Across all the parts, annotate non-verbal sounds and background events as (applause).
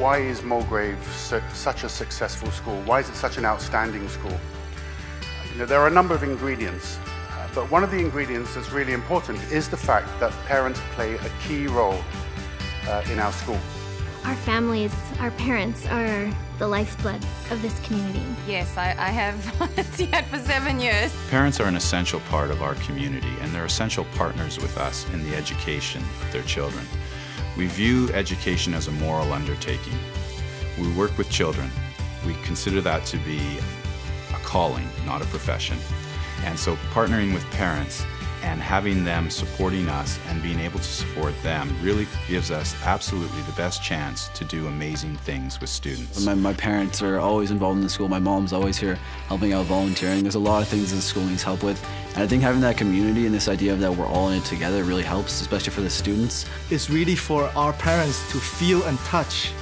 why is Mulgrave su such a successful school? Why is it such an outstanding school? You know, there are a number of ingredients, uh, but one of the ingredients that's really important is the fact that parents play a key role uh, in our school. Our families, our parents are the lifeblood of this community. Yes, I, I have (laughs) volunteered for seven years. Parents are an essential part of our community and they're essential partners with us in the education of their children. We view education as a moral undertaking. We work with children. We consider that to be a calling, not a profession. And so partnering with parents and having them supporting us and being able to support them really gives us absolutely the best chance to do amazing things with students. My, my parents are always involved in the school. My mom's always here helping out volunteering. There's a lot of things the school needs help with. And I think having that community and this idea of that we're all in it together really helps, especially for the students. It's really for our parents to feel and touch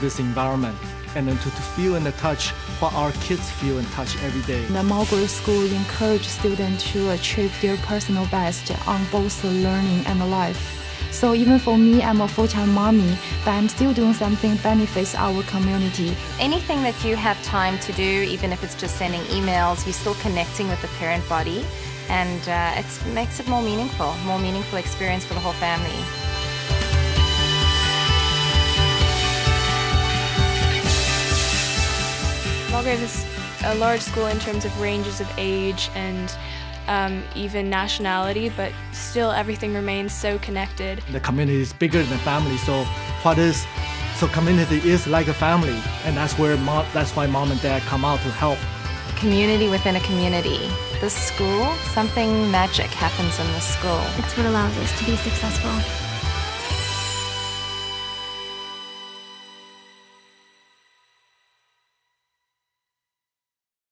this environment and then to, to feel and touch what our kids feel and touch every day. The Mulgrave School encourages students to achieve their personal best on both the learning and the life. So even for me, I'm a full-time mommy, but I'm still doing something benefits our community. Anything that you have time to do, even if it's just sending emails, you're still connecting with the parent body, and uh, it makes it more meaningful, more meaningful experience for the whole family. Mulgrave is a large school in terms of ranges of age and um, even nationality, but still everything remains so connected. The community is bigger than family, so what is so community is like a family, and that's where mom, that's why mom and dad come out to help. Community within a community. The school, something magic happens in the school. It's what allows us to be successful.